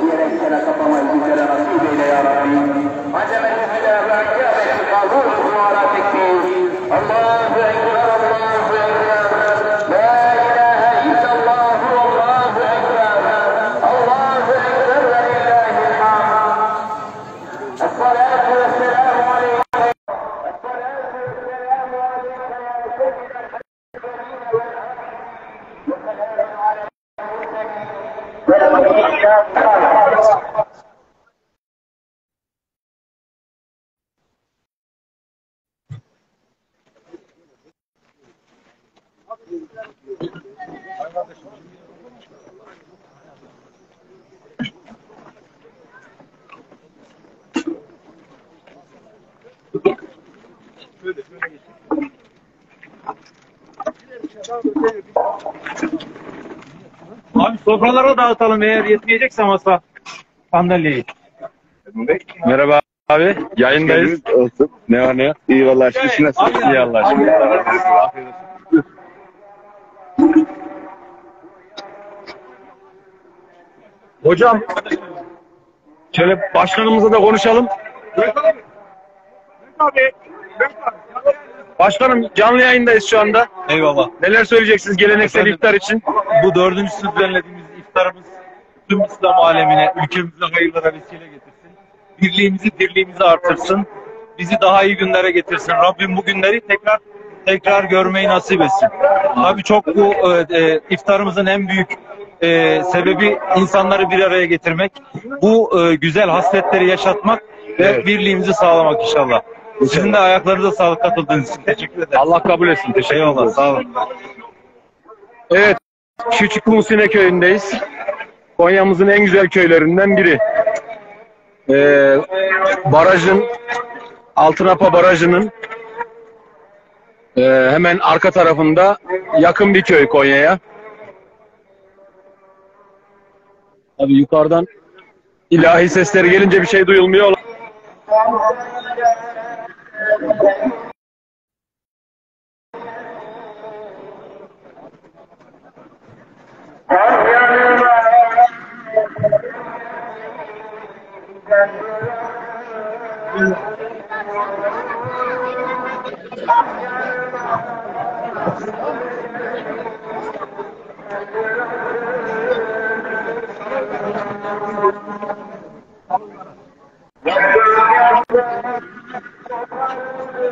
diyerek sana kapamayı bizlere nasip eyle ya Rabbi. Şöyle, şöyle geçelim. Abi sofralara dağıtalım eğer yetmeyecekse masa sandalyeyi. Merhaba abi. Yayındayız. Olsun. Ne var ne yok? İyi vallahi şükür. Siz nasılsınız? İyi Allah aşkına. Hocam şöyle başkanımızla da konuşalım. Başkanım canlı yayındayız şu anda. Eyvallah. Neler söyleyeceksiniz geleneksel Efendim? iftar için? Bu dördüncüsü düzenlediğimiz iftarımız tüm İslam alemine, ülkemize hayırlara vesile getirsin. Birliğimizi, dirliğimizi artırsın. Bizi daha iyi günlere getirsin. Rabbim bu günleri tekrar tekrar görmeyi nasip etsin. Abi çok bu e, e, iftarımızın en büyük e, sebebi insanları bir araya getirmek. Bu e, güzel hasletleri yaşatmak ve Evet. birliğimizi sağlamak inşallah. Sizin de ayaklarınıza sağlık katıldığınız için teşekkür ederim. Allah kabul etsin. Teşekkür Eyvallah ederiz. sağ olun. Evet, Küçük Musine köyündeyiz. Konya'mızın en güzel köylerinden biri. Ee, barajın, Altınapa Barajı'nın e, hemen arka tarafında yakın bir köy Konya'ya. Tabii yukarıdan ilahi sesleri gelince bir şey duyulmuyor. Oh, yeah.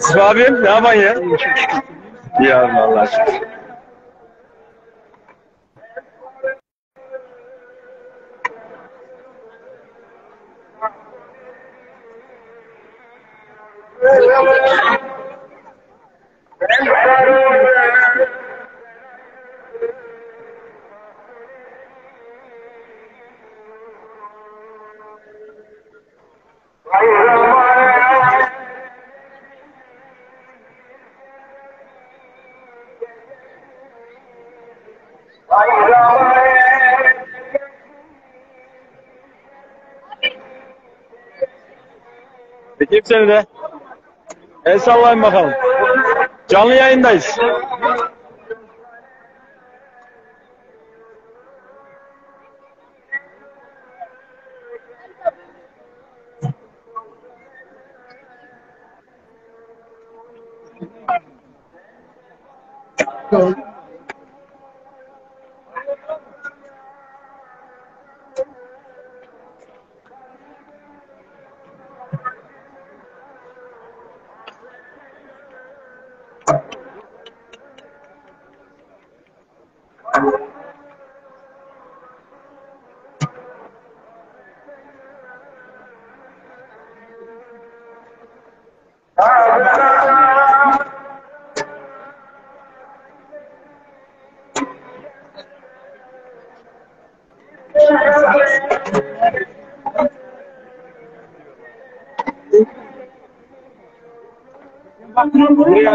Yusuf abim ne yapan ya? İyi abi Çekeyim seni de. El sallayın bakalım. Canlı yayındayız.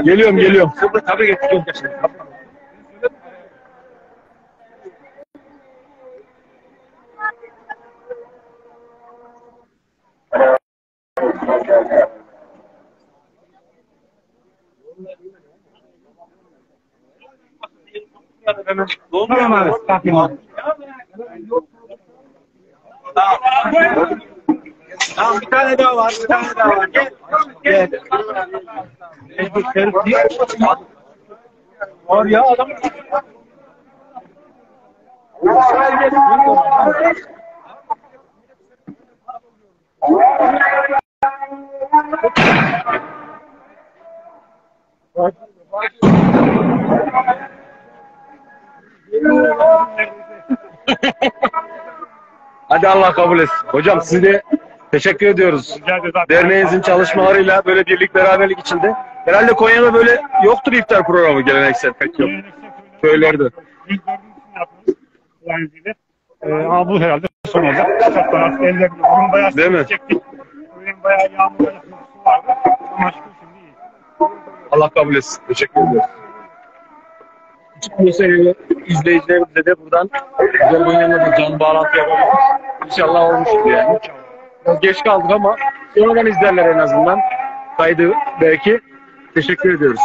Geliyorum geliyorum. Tabii getiriyorum. Tamam abi. Tamam. Tamam bir tane daha var. Bir tane daha var. Gel. Gel. Şerif diye. Var ya adam. Hadi Allah kabul etsin. Hocam size teşekkür ediyoruz. Derneğinizin çalışmalarıyla böyle birlik beraberlik içinde. Herhalde Konya'da böyle yoktur iftar programı geleneksel pek yok. Köylerde. Ee, ama bu herhalde son olacak. Şartlar artık elde Bugün bayağı Değil mi? sıkıntı çektik. Bugün bayağı yağmur ve su vardı. Ama şükür şimdi iyi. Allah kabul etsin. Teşekkür ediyoruz. Bu izleyicilerimize de buradan güzel oynayana da canlı bağlantı yapabiliriz. İnşallah olmuştur yani. Biraz geç kaldık ama sonradan izlerler en azından. Kaydı belki. Teşekkür ediyoruz.